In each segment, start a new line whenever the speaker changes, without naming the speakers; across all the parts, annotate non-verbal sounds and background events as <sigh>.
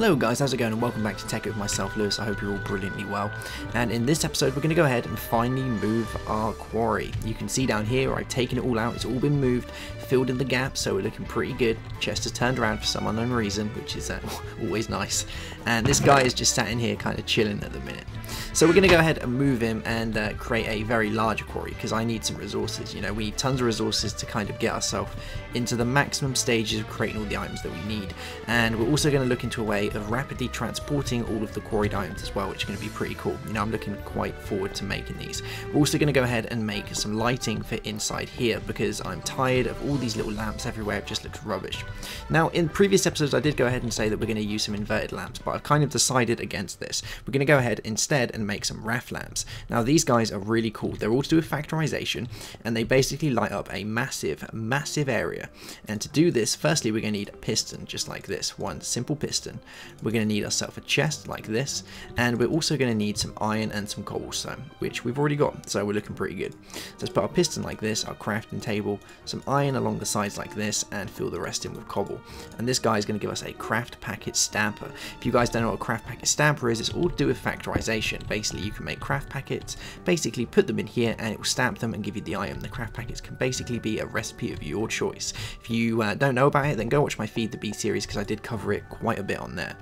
Hello guys, how's it going and welcome back to Tekkit with myself Lewis, I hope you're all brilliantly well. And in this episode we're going to go ahead and finally move our quarry. You can see down here I've taken it all out, it's all been moved, filled in the gaps so we're looking pretty good. Chest has turned around for some unknown reason, which is uh, <laughs> always nice. And this guy is just sat in here kind of chilling at the minute. So we're going to go ahead and move him and uh, create a very large quarry because I need some resources. You know, we need tons of resources to kind of get ourselves into the maximum stages of creating all the items that we need. And we're also going to look into a way of rapidly transporting all of the quarried items as well, which is going to be pretty cool. You know, I'm looking quite forward to making these. We're also going to go ahead and make some lighting for inside here because I'm tired of all these little lamps everywhere. It just looks rubbish. Now, in previous episodes, I did go ahead and say that we're going to use some inverted lamps, but I've kind of decided against this. We're going to go ahead instead and make some Wrath lamps. Now, these guys are really cool. They're all to do with factorization, and they basically light up a massive, massive area. And to do this, firstly, we're going to need a piston, just like this. One simple piston. We're going to need ourselves a chest like this, and we're also going to need some iron and some cobblestone, which we've already got, so we're looking pretty good. So let's put our piston like this, our crafting table, some iron along the sides like this, and fill the rest in with cobble. And this guy is going to give us a craft packet stamper. If you guys don't know what a craft packet stamper is, it's all to do with factorization. Basically, you can make craft packets, basically put them in here, and it will stamp them and give you the item. The craft packets can basically be a recipe of your choice. If you uh, don't know about it, then go watch my Feed the Beast series because I did cover it quite a bit on there.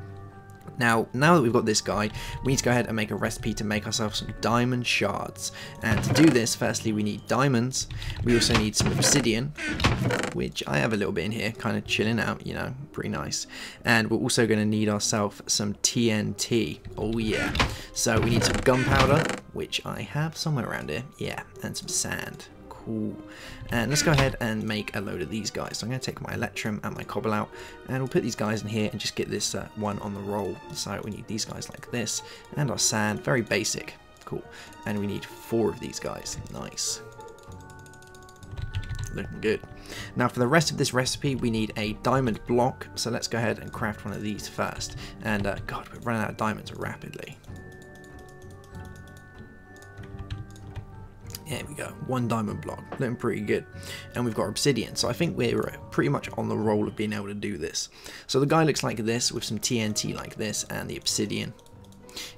Now, now that we've got this guy, we need to go ahead and make a recipe to make ourselves some diamond shards. And to do this, firstly we need diamonds. We also need some obsidian, which I have a little bit in here, kind of chilling out, you know, pretty nice. And we're also going to need ourselves some TNT. Oh yeah. So we need some gunpowder, which I have somewhere around here. Yeah, and some sand. Cool. And let's go ahead and make a load of these guys. So I'm going to take my electrum and my cobble out, and we'll put these guys in here and just get this uh, one on the roll. So we need these guys like this, and our sand, very basic. Cool. And we need four of these guys. Nice. Looking good. Now for the rest of this recipe we need a diamond block, so let's go ahead and craft one of these first. And uh, god, we're running out of diamonds rapidly. There we go, one diamond block, looking pretty good. And we've got obsidian, so I think we're uh, pretty much on the roll of being able to do this. So the guy looks like this, with some TNT like this, and the obsidian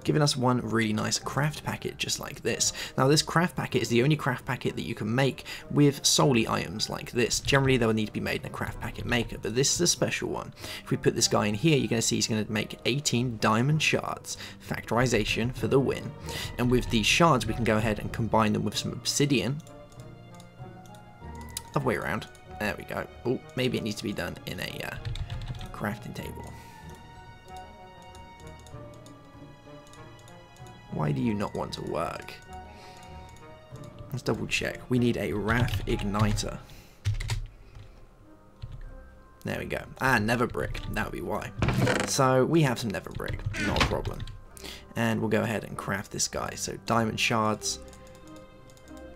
giving us one really nice craft packet just like this. Now this craft packet is the only craft packet that you can make with solely items like this. Generally they'll need to be made in a craft packet maker, but this is a special one. If we put this guy in here, you're going to see he's going to make 18 diamond shards. Factorization for the win. And with these shards we can go ahead and combine them with some obsidian. Other way around. There we go. Oh, maybe it needs to be done in a uh, crafting table. Why do you not want to work? Let's double check. We need a Wrath igniter. There we go. Ah, nether brick. That would be why. So we have some nether brick. Not a problem. And we'll go ahead and craft this guy. So diamond shards,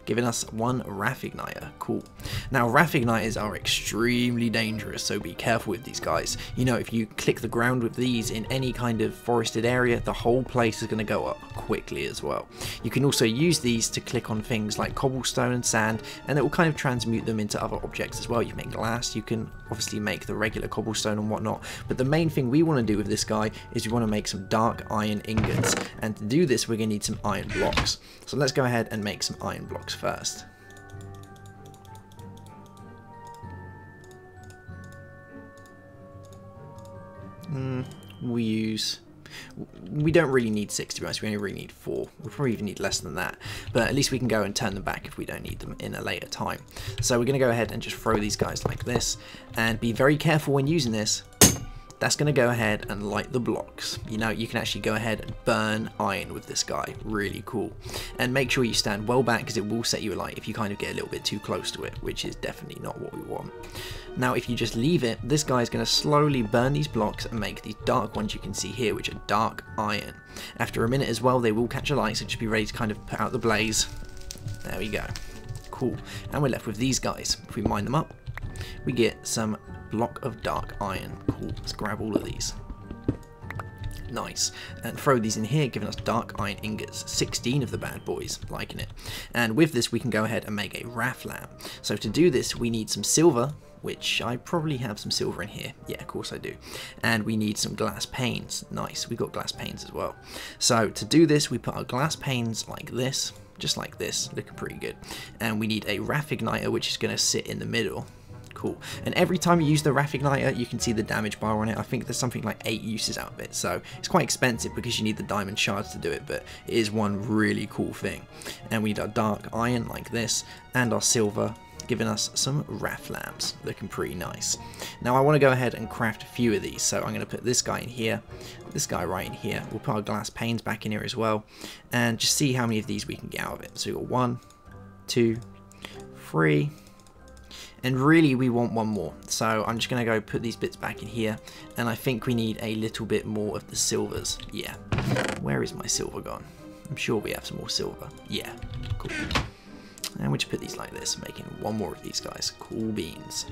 giving us one Wrath Igniter. Cool. Now, Wrath Igniters are extremely dangerous, so be careful with these guys. You know, if you click the ground with these in any kind of forested area, the whole place is going to go up quickly as well. You can also use these to click on things like cobblestone and sand, and it will kind of transmute them into other objects as well. You make glass, you can obviously make the regular cobblestone and whatnot, but the main thing we want to do with this guy is we want to make some dark iron ingots, and to do this we're going to need some iron blocks. So let's go ahead and make some iron blocks first. Mm, we use we don't really need six to be honest, we only really need four. We probably even need less than that, but at least we can go and turn them back if we don't need them in a later time. So we're going to go ahead and just throw these guys like this, and be very careful when using this that's going to go ahead and light the blocks. You know, you can actually go ahead and burn iron with this guy. Really cool. And make sure you stand well back because it will set you alight if you kind of get a little bit too close to it, which is definitely not what we want. Now, if you just leave it, this guy is going to slowly burn these blocks and make these dark ones you can see here, which are dark iron. After a minute as well, they will catch a light, so just be ready to kind of put out the blaze. There we go. Cool. And we're left with these guys. If we mine them up, we get some block of dark iron. Cool, let's grab all of these. Nice. And throw these in here, giving us dark iron ingots. 16 of the bad boys, liking it. And with this, we can go ahead and make a Wrath lamp. So to do this, we need some silver, which I probably have some silver in here. Yeah, of course I do. And we need some glass panes. Nice, we got glass panes as well. So to do this, we put our glass panes like this, just like this, looking pretty good. And we need a Wrath igniter, which is going to sit in the middle cool. And every time you use the Wrath Igniter, you can see the damage bar on it. I think there's something like 8 uses out of it, so it's quite expensive because you need the diamond shards to do it, but it is one really cool thing. And we need our dark iron like this, and our silver giving us some Wrath lamps looking pretty nice now I want to go ahead and craft a few of these so I'm going to put this guy in here this guy right in here we'll put our glass panes back in here as well and just see how many of these we can get out of it so we've got one two three and really we want one more. So I'm just to go put these bits back in here. And I think we need a little bit more of the silvers. Yeah. Where is my silver gone? I'm sure we have some more silver. Yeah. Cool. And we just put these like this, making one more of these guys. Cool beans.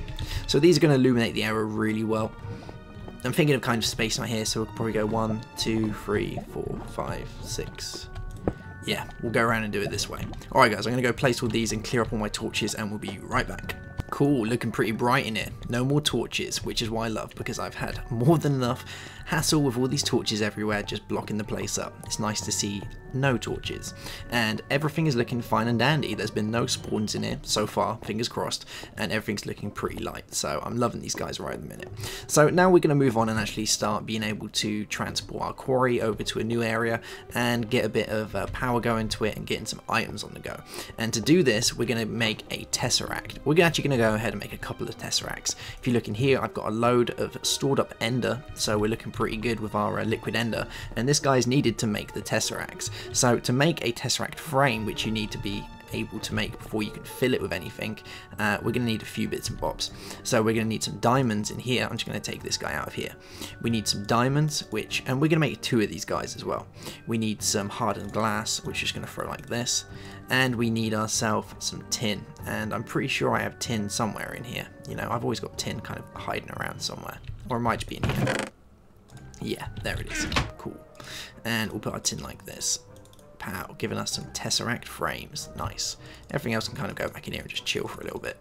So these are going to illuminate the area really well. I'm thinking of kind of spacing right here, so we'll probably go one, two, three, four, five, six. Yeah, we'll go around and do it this way. Alright guys, I'm going to go place all these and clear up all my torches and we'll be right back. Cool, looking pretty bright in here. No more torches, which is what I love because I've had <laughs> more than enough hassle with all these torches everywhere just blocking the place up. It's nice to see no torches. And everything is looking fine and dandy. There's been no spawns in here so far, fingers crossed, and everything's looking pretty light. So I'm loving these guys right at the minute. So now we're going to move on and actually start being able to transport our quarry over to a new area and get a bit of uh, power going to it and getting some items on the go. And to do this, we're going to make a tesseract. We're actually going to go ahead and make a couple of tesseracts. If you look in here, I've got a load of stored up ender, so we're looking pretty good with our uh, liquid ender, and this guy's needed to make the tesseracts. So to make a tesseract frame, which you need to be able to make before you can fill it with anything, uh, we're going to need a few bits and bobs. So we're going to need some diamonds in here. I'm just going to take this guy out of here. We need some diamonds, which, and we're going to make two of these guys as well. We need some hardened glass, which is going to throw like this. And we need ourselves some tin. And I'm pretty sure I have tin somewhere in here. You know, I've always got tin kind of hiding around somewhere. Or it might be in here. Yeah, there it is. Cool. And we'll put our tin like this. Pow, giving us some Tesseract frames. Nice. Everything else can kind of go back in here and just chill for a little bit.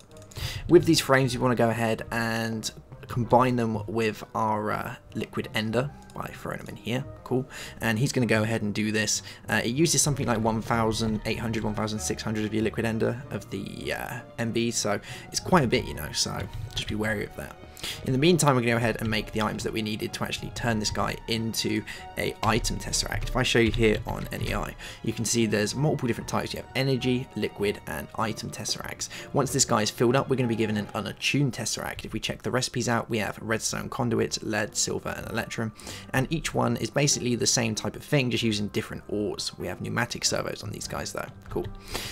With these frames, you want to go ahead and combine them with our uh, liquid ender by throwing them in here cool and he's going to go ahead and do this uh, it uses something like 1800 1600 of your liquid ender of the uh, MB so it's quite a bit you know so just be wary of that in the meantime, we're going to go ahead and make the items that we needed to actually turn this guy into a item tesseract. If I show you here on NEI, you can see there's multiple different types. You have energy, liquid, and item tesseracts. Once this guy is filled up, we're going to be given an unattuned tesseract. If we check the recipes out, we have redstone conduits, lead, silver, and electrum, and each one is basically the same type of thing, just using different ores. We have pneumatic servos on these guys though. Cool.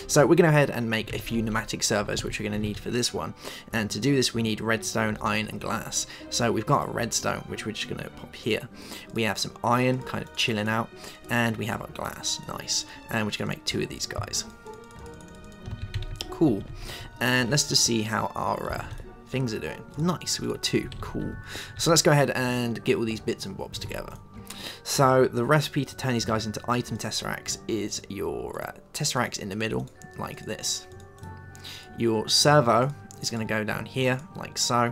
So we're going to go ahead and make a few pneumatic servos, which we're going to need for this one. And to do this, we need redstone, iron, and glass. So we've got a redstone, which we're just going to pop here. We have some iron kind of chilling out, and we have our glass. Nice. And we're just going to make two of these guys. Cool. And let's just see how our uh, things are doing. Nice, we got two. Cool. So let's go ahead and get all these bits and bobs together. So the recipe to turn these guys into item tesseracts is your uh, tesseracts in the middle, like this. Your servo is going to go down here, like so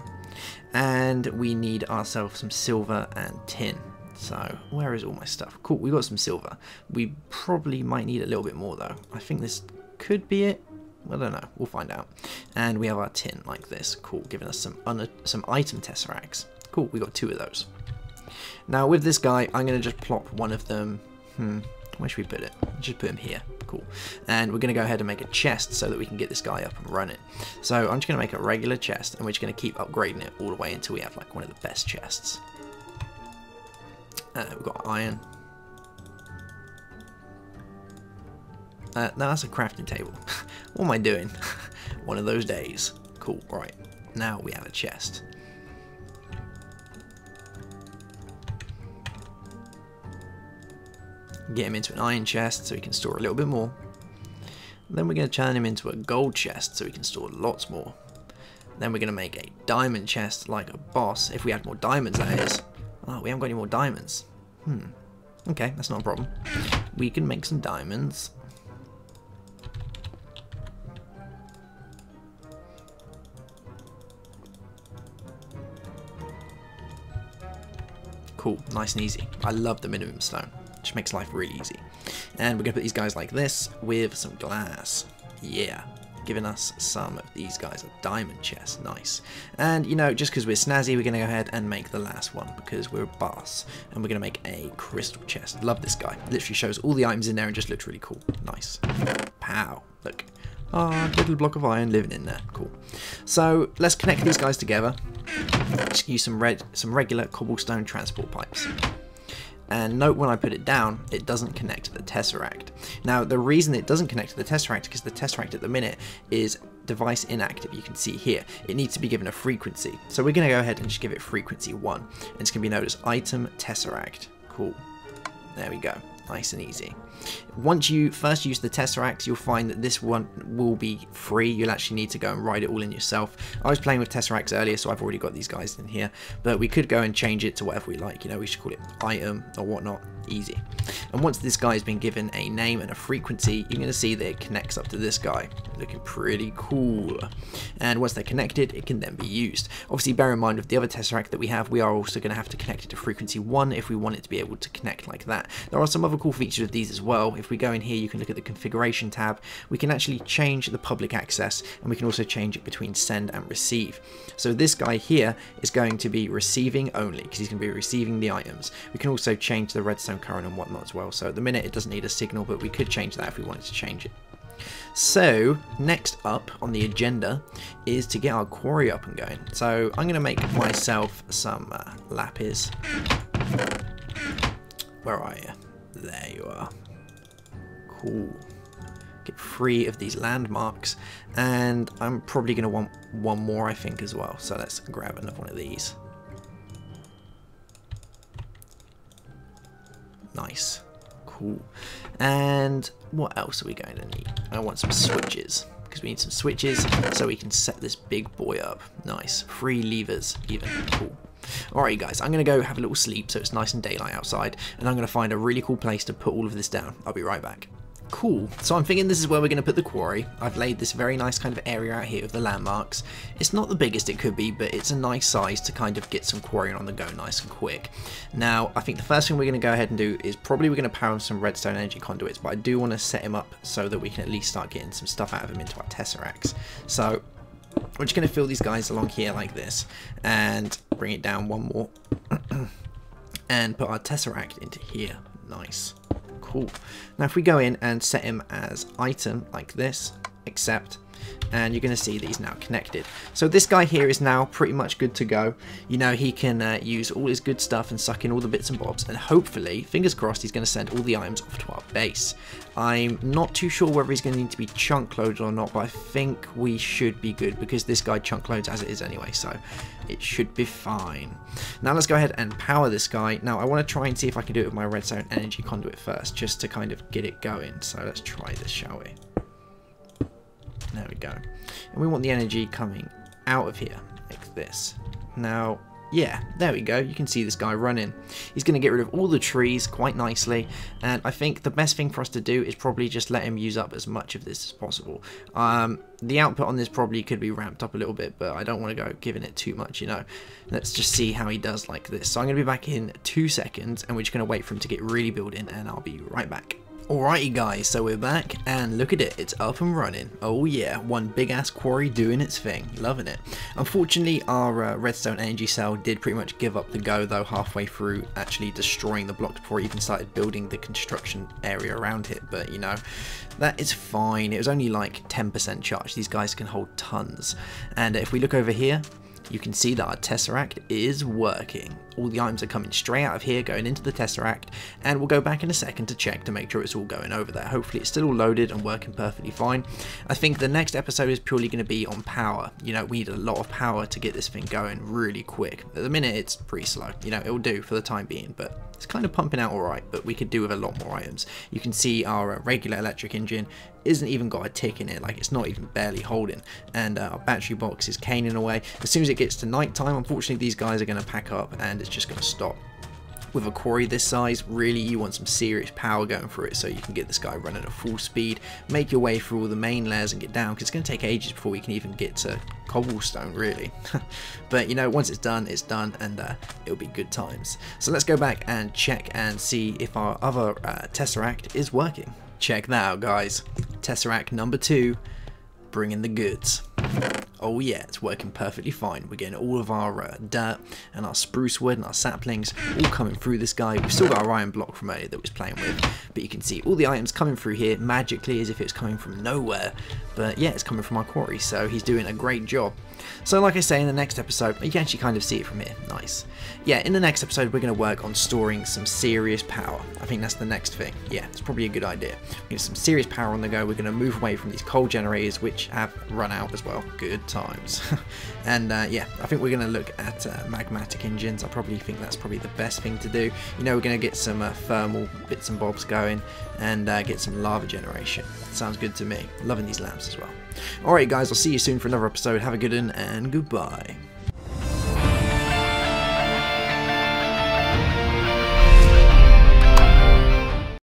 and we need ourselves some silver and tin. So where is all my stuff? Cool, we got some silver. We probably might need a little bit more though. I think this could be it. I don't know. We'll find out. And we have our tin like this. Cool, giving us some some item tesseracts. Cool, we got two of those. Now with this guy, I'm going to just plop one of them. Hmm, where should we put it? Just put him here. Cool. And we're going to go ahead and make a chest so that we can get this guy up and run it. So I'm just going to make a regular chest and we're just going to keep upgrading it all the way until we have like one of the best chests. Uh, we've got iron. Uh, no, that's a crafting table. <laughs> what am I doing? <laughs> one of those days. Cool, right. Now we have a chest. Get him into an iron chest so he can store a little bit more. Then we're going to turn him into a gold chest so he can store lots more. Then we're going to make a diamond chest like a boss, if we had more diamonds that is. Oh, we haven't got any more diamonds. Hmm, Okay, that's not a problem. We can make some diamonds. Cool, nice and easy. I love the minium stone, which makes life really easy. And we're going to put these guys like this with some glass. Yeah, giving us some of these guys a diamond chest. Nice. And, you know, just because we're snazzy, we're going to go ahead and make the last one because we're a boss. And we're going to make a crystal chest. Love this guy. Literally shows all the items in there and just looks really cool. Nice. Pow. Look. Ah, oh, little block of iron living in there. Cool. So let's connect these guys together. Just use some red, some regular cobblestone transport pipes. And note when I put it down, it doesn't connect to the Tesseract. Now, the reason it doesn't connect to the Tesseract because the Tesseract at the minute is device inactive. You can see here, it needs to be given a frequency. So we're going to go ahead and just give it frequency 1. And it's to be known as item Tesseract. Cool. There we go nice and easy. Once you first use the Tesseract, you'll find that this one will be free. You'll actually need to go and write it all in yourself. I was playing with Tesseracts earlier, so I've already got these guys in here, but we could go and change it to whatever we like. You know, we should call it item or whatnot easy. And once this guy has been given a name and a frequency, you're going to see that it connects up to this guy, looking pretty cool. And once they're connected, it can then be used. Obviously, bear in mind with the other Tesseract that we have, we are also going to have to connect it to frequency 1 if we want it to be able to connect like that. There are some other cool features of these as well. If we go in here, you can look at the configuration tab. We can actually change the public access, and we can also change it between send and receive. So this guy here is going to be receiving only, because he's going to be receiving the items. We can also change the redstone current and whatnot well. So at the minute it doesn't need a signal, but we could change that if we wanted to change it. So next up on the agenda is to get our quarry up and going. So I'm going to make myself some uh, lapis. Where are you? There you are. Cool. Get free of these landmarks. And I'm probably going to want one more, I think, as well. So let's grab another one of these. Nice. Cool. And what else are we going to need? I want some switches because we need some switches so we can set this big boy up. Nice. Three levers even. Cool. Alright guys, I'm going to go have a little sleep so it's nice and daylight outside and I'm going to find a really cool place to put all of this down. I'll be right back. Cool, so I'm thinking this is where we're going to put the quarry. I've laid this very nice kind of area out here with the landmarks. It's not the biggest it could be, but it's a nice size to kind of get some quarrying on the go nice and quick. Now, I think the first thing we're going to go ahead and do is probably we're going to power some redstone energy conduits, but I do want to set him up so that we can at least start getting some stuff out of him into our tesseracts. So, we're just going to fill these guys along here like this, and bring it down one more, <clears throat> and put our tesseract into here. Nice. Cool. Now if we go in and set him as item like this, accept, and you're going to see that he's now connected. So this guy here is now pretty much good to go. You know, he can uh, use all his good stuff and suck in all the bits and bobs, and hopefully, fingers crossed, he's going to send all the items off to our base. I'm not too sure whether he's going to need to be chunk loaded or not, but I think we should be good because this guy chunk loads as it is anyway, so it should be fine. Now let's go ahead and power this guy. Now I want to try and see if I can do it with my redstone energy conduit first, just to kind of get it going. So let's try this, shall we? There we go. And we want the energy coming out of here, like this. Now, yeah, there we go. You can see this guy running. He's going to get rid of all the trees quite nicely. And I think the best thing for us to do is probably just let him use up as much of this as possible. Um, the output on this probably could be ramped up a little bit, but I don't want to go giving it too much, you know. Let's just see how he does like this. So I'm going to be back in two seconds, and we're just going to wait for him to get really building, and I'll be right back. Alrighty guys, so we're back and look at it, it's up and running. Oh yeah, one big ass quarry doing its thing, loving it. Unfortunately our uh, redstone energy cell did pretty much give up the go though halfway through actually destroying the block before it even started building the construction area around it, but you know, that is fine. It was only like 10% charge, these guys can hold tons. And if we look over here, you can see that our Tesseract is working. All the items are coming straight out of here, going into the Tesseract, and we'll go back in a second to check to make sure it's all going over there. Hopefully it's still all loaded and working perfectly fine. I think the next episode is purely going to be on power. You know, we need a lot of power to get this thing going really quick. At the minute, it's pretty slow. You know, it'll do for the time being, but it's kind of pumping out alright, but we could do with a lot more items. You can see our regular electric engine isn't even got a tick in it, like it's not even barely holding. And uh, our battery box is caning away. As soon as it gets to night time, unfortunately these guys are going to pack up and just going to stop. with a quarry this size, really you want some serious power going through it so you can get this guy running at full speed, make your way through all the main layers and get down because it's going to take ages before we can even get to cobblestone really. <laughs> but you know, once it's done, it's done and uh, it'll be good times. So let's go back and check and see if our other uh, Tesseract is working. Check that out guys. Tesseract number two, bringing the goods. Oh yeah, it's working perfectly fine. We're getting all of our uh, dirt and our spruce wood and our saplings all coming through this guy. We've still got our iron block from earlier that was playing with, but you can see all the items coming through here magically as if it's coming from nowhere. But yeah, it's coming from our quarry, so he's doing a great job. So like I say in the next episode, you can actually kind of see it from here. Nice. Yeah, in the next episode we're going to work on storing some serious power. I think that's the next thing. Yeah, it's probably a good idea. We get some serious power on the go. We're going to move away from these coal generators which have run out as well. Good times. <laughs> and uh, yeah, I think we're going to look at uh, magmatic engines. I probably think that's probably the best thing to do. You know, we're going to get some uh, thermal bits and bobs going and uh, get some lava generation. Sounds good to me. Loving these lamps as well. Alright guys, I'll see you soon for another episode. Have a good one and goodbye.